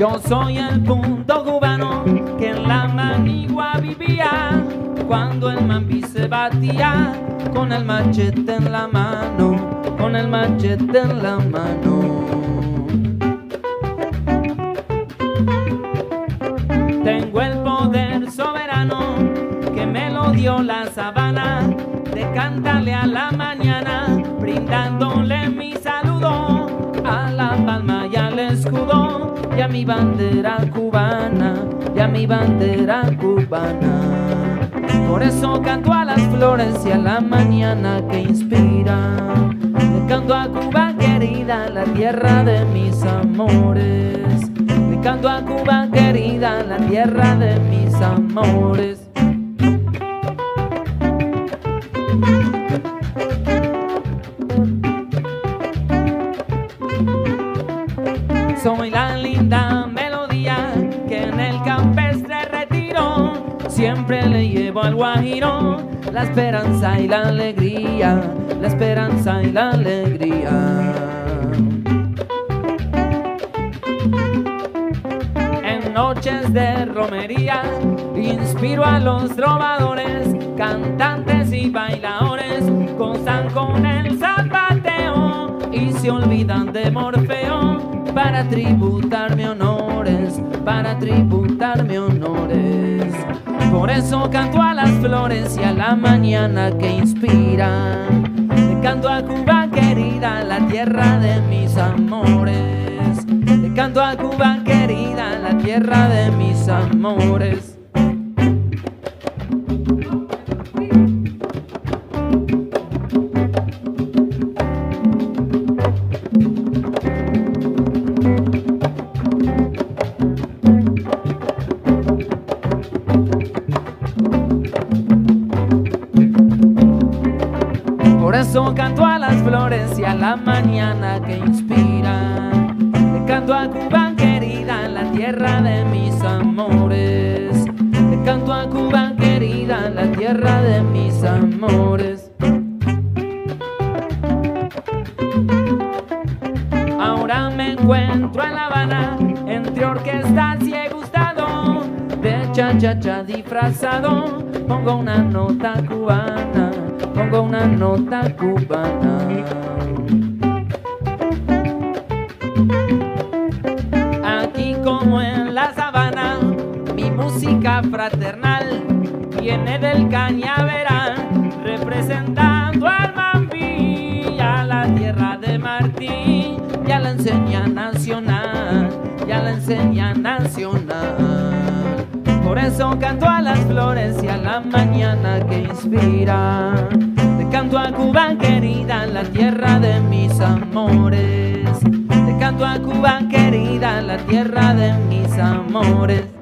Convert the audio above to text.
Yo soy el punto cubano que en la manigua vivía cuando el mambi se batía con el machete en la mano, con el machete en la mano. Tengo el poder soberano que me lo dio la sabana de cantarle a la mañana, brindándole mi bandera cubana, y a mi bandera cubana. Por eso canto a las flores y a la mañana que inspira. Le canto a Cuba querida, la tierra de mis amores. Le canto a Cuba querida, la tierra de mis amores. Soy la linda melodía que en el campestre retiro siempre le llevo al guajiro la esperanza y la alegría, la esperanza y la alegría. En noches de romería inspiro a los trovadores, cantantes y bailadores, gozan con el y se olvidan de Morfeo para tributarme honores, para tributarme honores. Por eso canto a las flores y a la mañana que inspira. Le canto a Cuba querida, la tierra de mis amores. Le canto a Cuba querida, la tierra de mis amores. Por eso canto a las flores y a la mañana que inspira. Le canto a Cuba querida, la tierra de mis amores. Le canto a Cuba querida, la tierra de mis amores. Ahora me encuentro en La Habana, entre orquestas y he gustado de cha-cha-cha disfrazado. Pongo una nota cubana, pongo una nota cubana. Aquí como en la sabana, mi música fraternal viene del cañaveral, representando al Mambí a la tierra de Martí, y a la enseña nacional, y a la enseña nacional. Por eso canto a las flores y a la mañana que inspira. Canto a Cuba querida, la tierra de mis amores. Le canto a Cuba querida, la tierra de mis amores.